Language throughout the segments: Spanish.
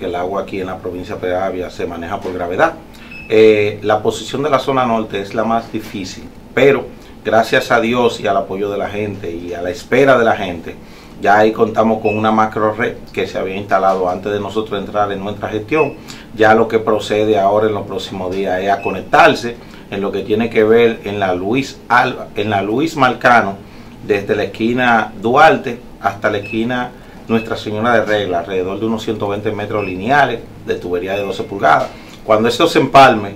el agua aquí en la provincia de Peravia se maneja por gravedad. Eh, la posición de la zona norte es la más difícil, pero gracias a Dios y al apoyo de la gente y a la espera de la gente, ya ahí contamos con una macro red que se había instalado antes de nosotros entrar en nuestra gestión. Ya lo que procede ahora en los próximos días es a conectarse en lo que tiene que ver en la Luis Alba, en la Luis Marcano, desde la esquina Duarte hasta la esquina Nuestra Señora de Regla, alrededor de unos 120 metros lineales de tubería de 12 pulgadas. Cuando esto se empalme,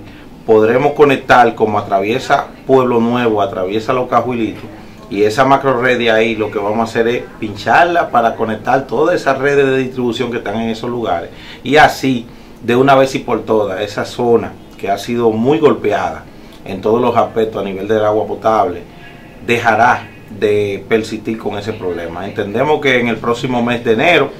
podremos conectar como atraviesa Pueblo Nuevo, atraviesa Los Cajuilitos, y esa macro red de ahí lo que vamos a hacer es pincharla para conectar todas esas redes de distribución que están en esos lugares. Y así, de una vez y por todas, esa zona que ha sido muy golpeada en todos los aspectos a nivel del agua potable, dejará de persistir con ese problema. Entendemos que en el próximo mes de enero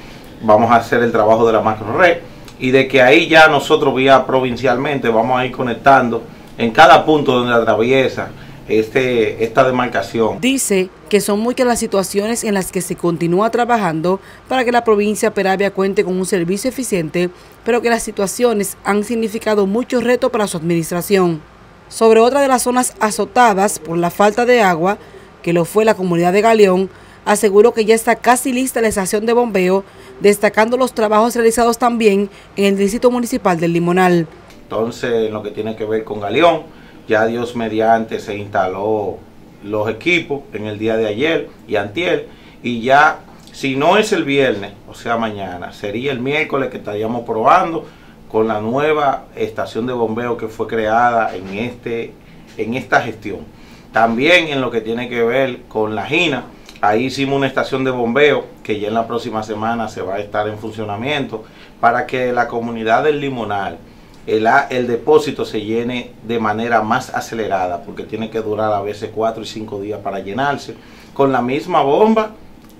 vamos a hacer el trabajo de la macro red y de que ahí ya nosotros vía provincialmente vamos a ir conectando en cada punto donde atraviesa este, esta demarcación. Dice que son muchas las situaciones en las que se continúa trabajando para que la provincia Peravia cuente con un servicio eficiente, pero que las situaciones han significado muchos retos para su administración. Sobre otra de las zonas azotadas por la falta de agua, que lo fue la comunidad de Galeón, aseguró que ya está casi lista la estación de bombeo, destacando los trabajos realizados también en el distrito municipal del Limonal. Entonces, en lo que tiene que ver con Galeón, ya Dios mediante se instaló los equipos en el día de ayer y antier, y ya, si no es el viernes, o sea mañana, sería el miércoles que estaríamos probando con la nueva estación de bombeo que fue creada en, este, en esta gestión. También en lo que tiene que ver con la GINA, ahí hicimos una estación de bombeo que ya en la próxima semana se va a estar en funcionamiento para que la comunidad del Limonal, el, el depósito se llene de manera más acelerada, porque tiene que durar a veces cuatro y cinco días para llenarse, con la misma bomba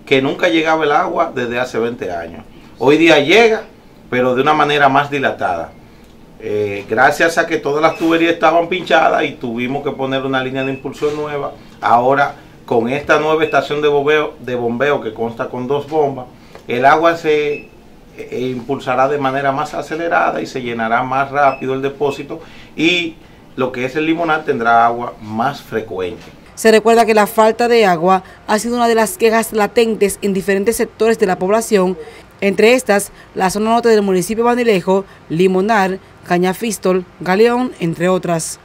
que nunca llegaba el agua desde hace 20 años. Hoy día llega, pero de una manera más dilatada. Eh, gracias a que todas las tuberías estaban pinchadas y tuvimos que poner una línea de impulsión nueva, ahora con esta nueva estación de bombeo, de bombeo que consta con dos bombas, el agua se e impulsará de manera más acelerada y se llenará más rápido el depósito y lo que es el limonal tendrá agua más frecuente. Se recuerda que la falta de agua ha sido una de las quejas latentes en diferentes sectores de la población, entre estas la zona norte del municipio de Banilejo, Limonar, Cañafistol, Galeón, entre otras.